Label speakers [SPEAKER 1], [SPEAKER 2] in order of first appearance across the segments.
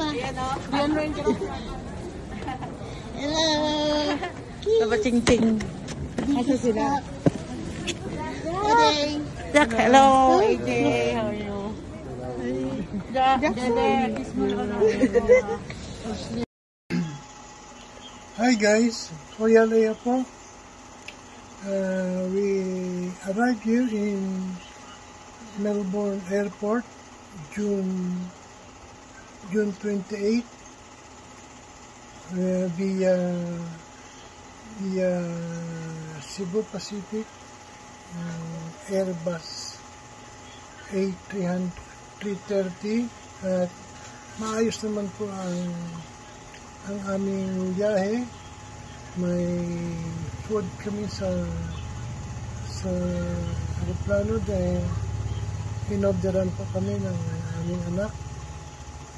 [SPEAKER 1] rin ka
[SPEAKER 2] Hello.
[SPEAKER 1] Taba ching ching. Asa sila? Jack, hello. AJ, how are you? Jack, Dede, kiss mo na
[SPEAKER 3] Hi guys, Kuya Lea po. Uh, we arrived here in Melbourne Airport June June 28 uh, via via Cebu Pacific uh, Airbus A330 at maayos naman po ang ang aming biyahe. May food kami sa sa aeroplano dahil inorderan po kami ng aming anak.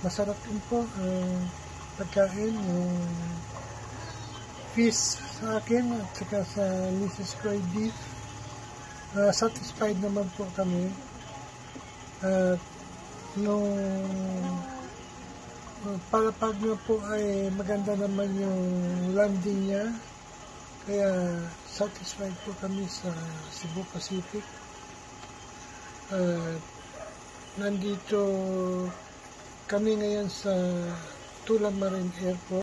[SPEAKER 3] Masarap din po ang pagkain, yung fish sa akin at saka sa Mrs. Croy beef. Ah, satisfied naman po kami. At nung para pag nga po ay maganda naman yung landing niya. Kaya satisfied po kami sa Cebu Pacific. At nandito kami ngayon sa Tula Marine Airport.